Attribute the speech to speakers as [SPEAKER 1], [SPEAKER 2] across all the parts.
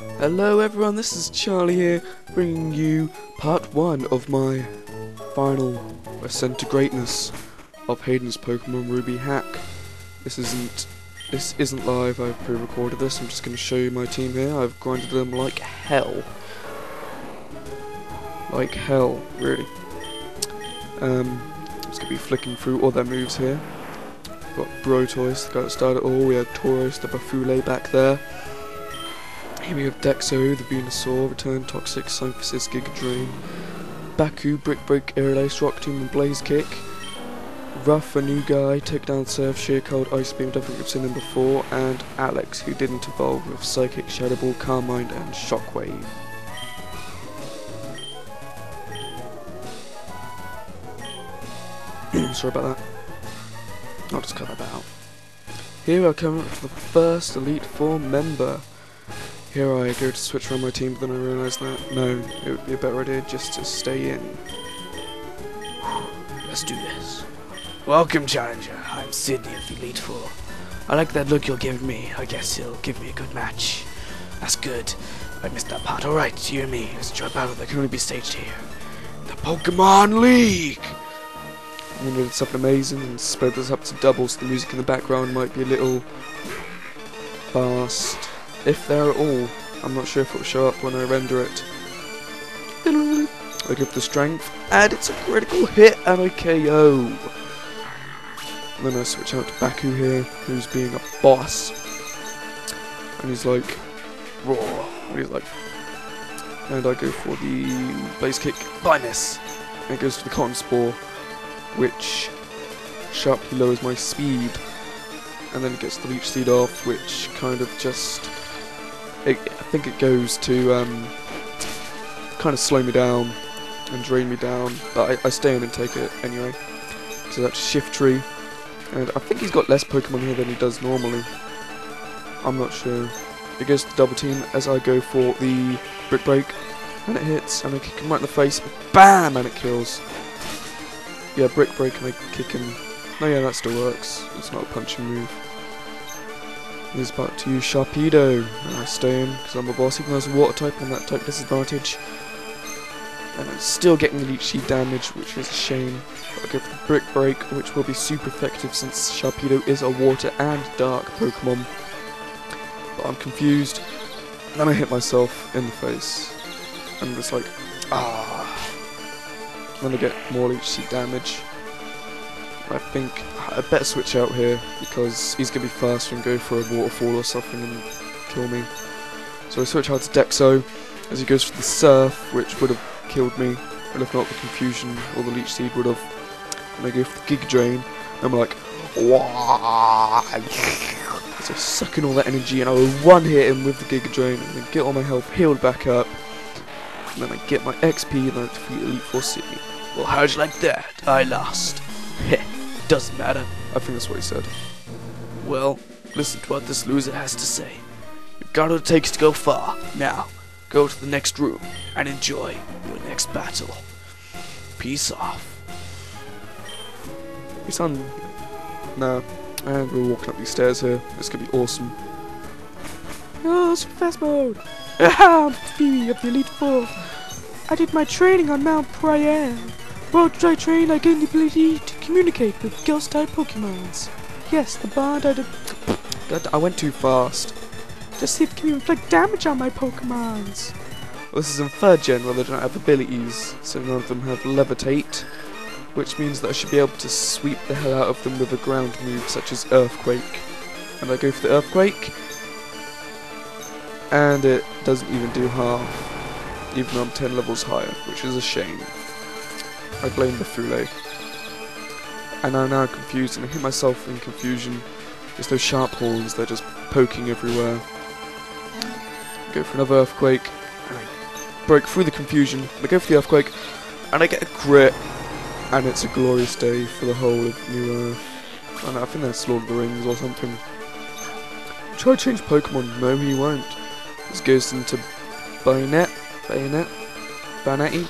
[SPEAKER 1] Hello everyone, this is Charlie here, bringing you part one of my final ascent to greatness of Haydunn's Pokemon Ruby hack. This isn't this isn't live, I've pre-recorded this, I'm just going to show you my team here. I've grinded them like hell. Like hell, really. Um, I'm just going to be flicking through all their moves here. Got Brotoise, the guy that started it all, we had Tauros, the Bafule back there. We have Dexo, the Venusaur, Return Toxic, Synthesis, Giga Baku, Brick Break, Aerial Rock Tomb, and Blaze Kick. Ruff, a new guy, Takedown Surf, Sheer Cold, Ice Beam, think we've seen him before, and Alex, who didn't evolve with Psychic, Shadow Ball, Calm Mind, and Shockwave. Sorry about that. I'll just cut that out. Here I come for the first Elite Four member. Here I go to switch around my team, but then I realise that no, it would be a better idea just to stay in.
[SPEAKER 2] Let's do this. Welcome, Challenger. I'm Sidney of the Elite Four. I like that look you'll give me. I guess you'll give me a good match. That's good. I missed that part. Alright, you and me. Let's try a battle that can only be staged here. The Pokemon League!
[SPEAKER 1] I'm gonna do something amazing and spread this up to double so the music in the background might be a little fast. If they're at all. I'm not sure if it will show up when I render it. I give the strength, and it's a critical hit and a KO. And then I switch out to Baku here, who's being a boss. And he's like, raw. And he's like, and I go for the blaze kick. Miss. And it goes for the cotton spore, which sharply lowers my speed. And then it gets the leech seed off, which kind of just it, I think it goes to um, kind of slow me down and drain me down, but I, I stay in and take it anyway. So that's Shiftry, and I think he's got less Pokemon here than he does normally. I'm not sure. It goes to double team as I go for the Brick Break, and it hits, and I kick him right in the face, BAM! and it kills. Yeah, Brick Break and I kick him. Oh yeah, that still works. It's not a punching move. He's about to Sharpedo, stay in because I'm a boss, even though it's water type on that type disadvantage. And I'm still getting Leech Seed damage, which is a shame. I go for the Brick Break, which will be super effective since Sharpedo is a water and dark Pokemon. But I'm confused. Then I hit myself in the face. And it's like, ah. Then I get more Leech Seed damage. I think I better switch out here because he's going to be faster and go for a waterfall or something and kill me. So I switch out to Dexo as he goes for the Surf, which would have killed me, and if not the Confusion or the Leech Seed would have. And I go for the Giga Drain, and I'm like, Wah! So sucking all that energy, and I will one hit him with the Giga Drain, and then get all my health healed back up, and then I get my XP, and I defeat Elite Four Sidney.
[SPEAKER 2] Well, how'd you like that? I lost. Heh, doesn't matter.
[SPEAKER 1] I think that's what he said.
[SPEAKER 2] Well, listen to what this loser has to say. You've got what it takes to go far. Now, go to the next room and enjoy your next battle. Peace off.
[SPEAKER 1] He's on. No. And we're walking up these stairs here. It's gonna be awesome. Oh, it's fast mode! Ah, I'm Phoebe of the Elite Four. I did my training on Mount Pyre. While I trained, I gained the ability to communicate with ghost type Pokemons. Yes, the bond I did. I went too fast. Just see if it can inflict damage on my Pokemons. Well, this is in third gen where they don't have abilities, so none of them have levitate, which means that I should be able to sweep the hell out of them with a ground move such as Earthquake. And I go for the Earthquake, and it doesn't even do half, even though I'm 10 levels higher, which is a shame. I blame the Fule. And I'm now confused, and I hit myself in confusion. There's those sharp horns, they're just poking everywhere. Go for another Earthquake, and I break through the confusion, I go for the Earthquake, and I get a crit, and it's a glorious day for the whole of New Earth. And I think that's Lord of the Rings or something. Try to change Pokemon, no he won't. This goes into Bayonet, Bayonet, Banetti,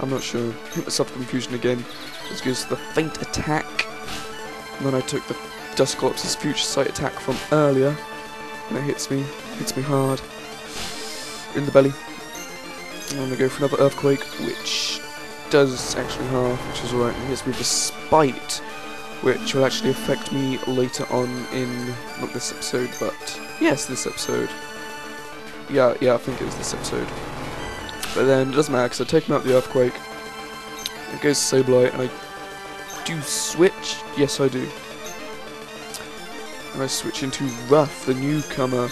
[SPEAKER 1] I'm not sure. Hit myself confusion again. This goes to the Faint Attack. And then I took the Dusclops' Future Sight attack from earlier. And it hits me, hits me hard. in the belly. I'm gonna go for another earthquake, which does actually half, which is alright. And hits me with a spite, which will actually affect me later on in not this episode, but yes, this episode. Yeah, yeah, I think it was this episode. But then it doesn't matter because I take him out the earthquake. It goes Sableye, and I do switch. Yes, I do. And I switch into Ruff, the newcomer.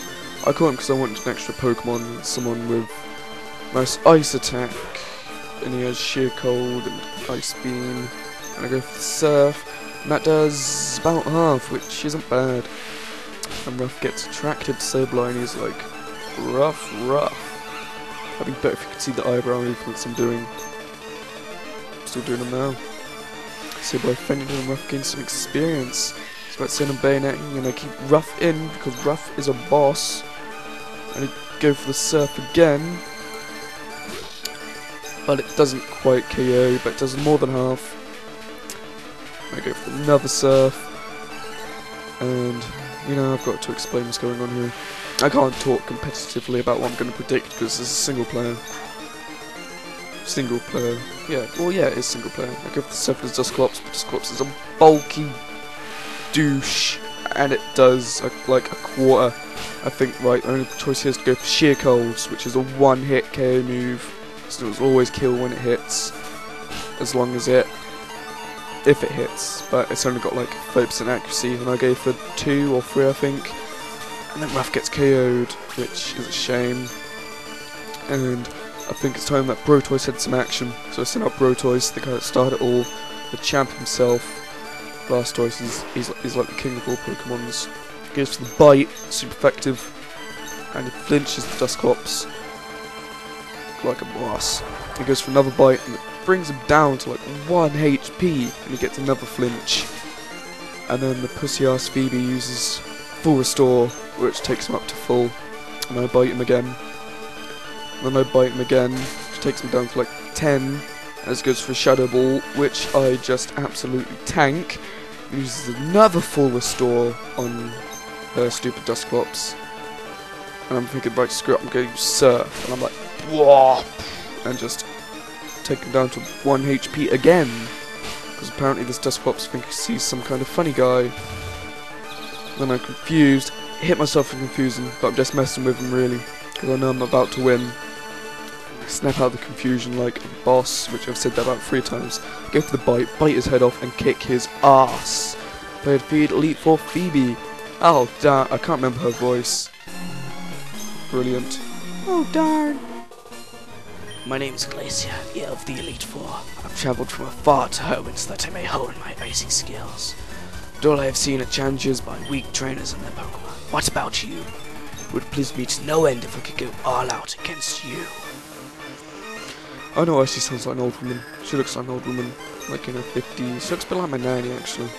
[SPEAKER 1] I call him because I want an extra Pokemon, someone with nice ice attack, and he has sheer cold and ice beam. And I go for surf, and that does about half, which isn't bad. And Ruff gets attracted to Sableye, and he's like, rough, rough. I'd be better if you could see the eyebrow movements I'm doing. Still doing them now. Sableye fended and Ruff gained some experience. He's about sending bayoneting, and I keep Ruff in because Ruff is a boss. And go for the surf again. But it doesn't quite KO, but it does more than half. I go for another surf. And, you know, I've got to explain what's going on here. I can't talk competitively about what I'm going to predict because it's a single player. Single player. Yeah, well, yeah, it is single player. I for the Surfer's Dusclops, but Dusclops is a bulky douche, and it does a, like a quarter. I think, right, the only choice here is to go for Sheer Colds, which is a one hit KO move, so it will always kill when it hits, as long as it, if it hits, but it's only got like 5% accuracy, and I go for two or three, I think. And then Ruff gets KO'd, which is a shame. And I think it's time that Brotoise had some action. So I sent out Brotoise, the guy that started it all, the champ himself. Blastoise is he's, he's like the king of all Pokemons. Goes for the bite, super effective. And he flinches the Dusclops like a boss. He goes for another bite and it brings him down to like 1 HP and he gets another flinch. And then the pussy ass Phoebe uses full restore which takes him up to full. And I bite him again. Then I bite him again, which takes me down to like 10. As goes for Shadow Ball, which I just absolutely tank. Uses another full restore on uh, stupid Dusclops. And I'm thinking, right, screw it, I'm going to Surf. And I'm like, whoa! And just take him down to 1 HP again. Because apparently this Dusclops thinks he sees some kind of funny guy. Then I'm confused, hit myself for confusing, but I'm just messing with him really, because I know I'm about to win. Snap out the confusion like a boss, which I've said that about three times. Go for the bite, bite his head off, and kick his ass. Play feed Elite Four Phoebe. Oh, darn, I can't remember her voice. Brilliant. Oh, darn.
[SPEAKER 2] My name's Glacia, ear of the Elite Four. I've travelled from afar to Hoenn so that I may hone my icy skills. But all I have seen at challenges by weak trainers and their Pokemon. What about you? It would please me to no end if I could go all out against you.
[SPEAKER 1] I know why she sounds like an old woman. She looks like an old woman, like in her 50s. She looks a bit like my nanny, actually.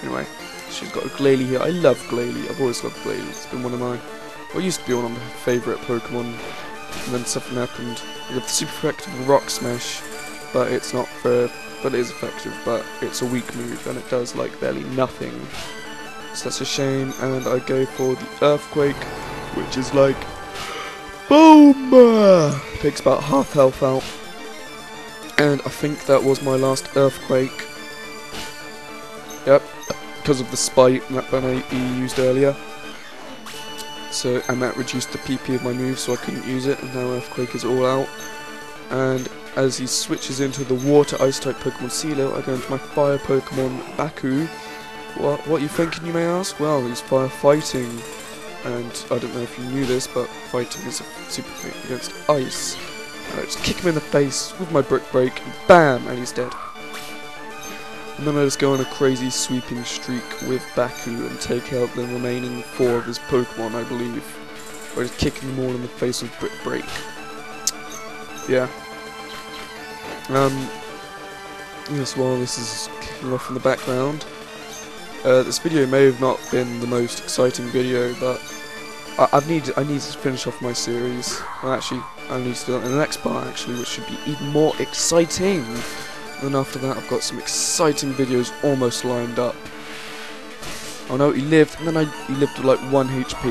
[SPEAKER 1] Anyway, she's got a Glalie here. I love Glalie. I've always loved Glalie. It's been one of my... Well, used to be one of my favourite Pokemon. And then something happened. We have the super effective Rock Smash, but it's not for... But it is effective, but it's a weak move, and it does, like, barely nothing. So that's a shame, and I go for the Earthquake, which is like... BOOM! Takes about half health out. And I think that was my last Earthquake. Yep, because of the spite that Ben E used earlier. So, and that reduced the PP of my move, so I couldn't use it, and now Earthquake is all out. And as he switches into the Water Ice type Pokemon Sealeo, I go into my Fire Pokemon Baku. What, what are you thinking, you may ask? Well, he's firefighting, and I don't know if you knew this, but fighting is super thing against ice. And I just kick him in the face with my Brick Break, and bam, and he's dead. And then I just go on a crazy sweeping streak with Baku and take out the remaining four of his Pokemon, I believe. By just kicking them all in the face with Brick Break. Yeah. Um, yes, while this is kicking off in the background, uh, this video may have not been the most exciting video, but I, I've need I need to finish off my series. Well, actually, I need to do that in the next part, actually, which should be even more exciting. And after that, I've got some exciting videos almost lined up. Oh no, he lived, and then I he lived with like one HP.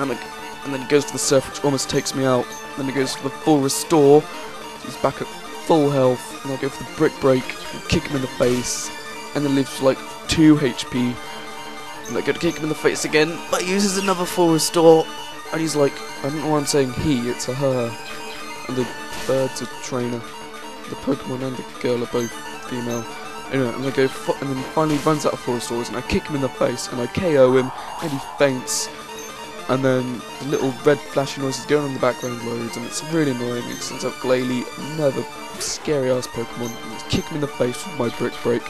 [SPEAKER 1] And then I, and then he goes for the surf, which almost takes me out. Then he goes for the full restore. He's back at full health, and I go for the brick break, and kick him in the face, and then lives like 2 HP. And I go to kick him in the face again, but he uses another full restore, and he's like, I don't know why I'm saying he, it's a her. And the bird's a trainer. The Pokemon and the girl are both female. Anyway, and I go, and then finally runs out of full restores, and I kick him in the face, and I KO him, and he faints. And then the little red flashing noises going on in the background loads, and it's really annoying. It sends out Glalie, another scary ass Pokemon, and kick him in the face with my Brick Break,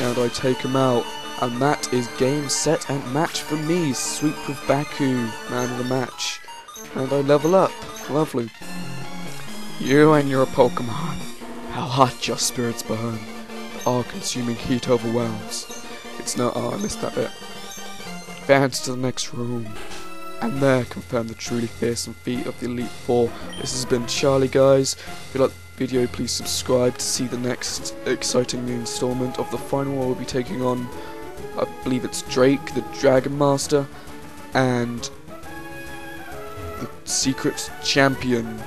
[SPEAKER 1] and I take him out. And that is game, set, and match for me. Sweep with Baku, man of the match. And I level up. Lovely. You and your Pokemon. How hot your spirits burn. All consuming heat overwhelms. It's not... Oh, I missed that bit. Advance to the next room. And there confirm the truly fearsome feat of the Elite Four. This has been Charlie, guys. If you like the video, please subscribe to see the next exciting new installment of the final one we'll be taking on. I believe it's Drake, the Dragon Master, and the Secret Champion.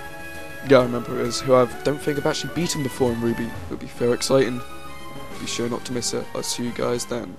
[SPEAKER 1] Yeah, I remember it is. Who I don't think I've actually beaten before in Ruby. It'll be fair exciting. Be sure not to miss it. I'll see you guys then.